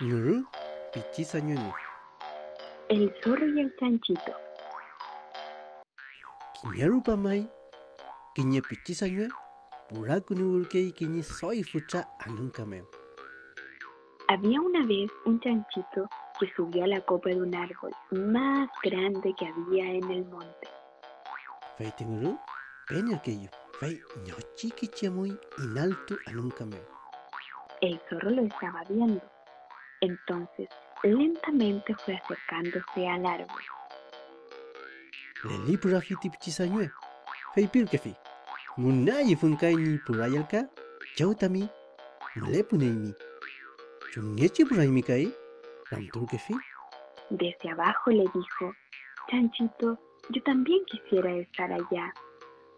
Nuru, pichisa ñuñu. El zorro y el chanchito. Kiñaru pamay. Kiñe pichisa ñue. Buraku nurkei kiñi soy fucha anunkameo. Había una vez un chanchito que subía a la copa de un árbol más grande que había en el monte. Fei tinguru, pen aquello. Fei ñochi kichiamuy inalto anunkameo. El zorro lo estaba viendo. Entonces, lentamente fue acercándose al árbol. Leli purafiti pichisa ñue. Fei pirkefi. Munayi funkai ni purayalka. Chautami. Malepuneimi. Chungechi puraimi kai. Ramturkefi. Desde abajo le dijo, Chanchito, yo también quisiera estar allá.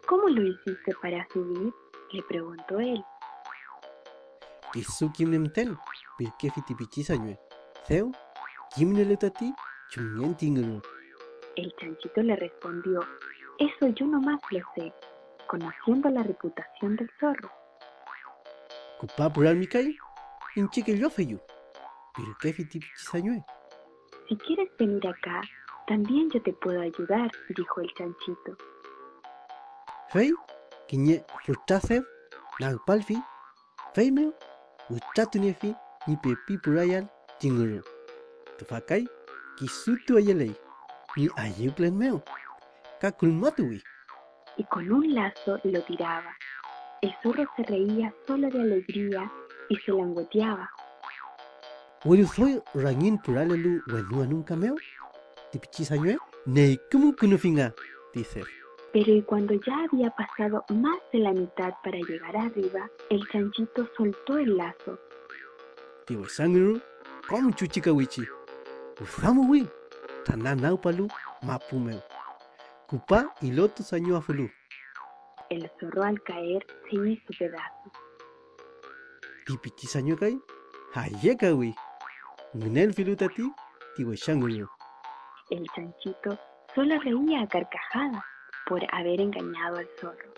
¿Cómo lo hiciste para subir? Le preguntó él. El chanchito le respondió, eso yo nomás lo sé, conociendo la reputación del zorro. Kupa puralmi kai. Inchike yo ñue. Si quieres venir acá, también yo te puedo ayudar, dijo el chanchito. Kiñe frutasef, nagpalfi, feimeo, ustatunefi, ni pepi purayan, tinguru. Tufakai, kisutu ayelei, ni ayuplen meo, kakulmatui. Y con un lazo lo tiraba. El zorro se reía solo de alegría y se langueteaba. Welu soy rangin puralelu wenua nunca kumu kunufinga, dice. Pero y cuando ya había pasado más de la mitad para llegar arriba, el chanchito soltó el lazo. Tiwa sangru, kom chuchika wichi. Usamu wi, tananau palu, mapumeo. Kupa y loto saño afulu. El zorro al caer se hizo pedazos. Tipichisa ñue kai, hayeka wi. Ngunel filutati, tiwa sangru. El chanchito solo reía a carcajadas por haber engañado al zorro.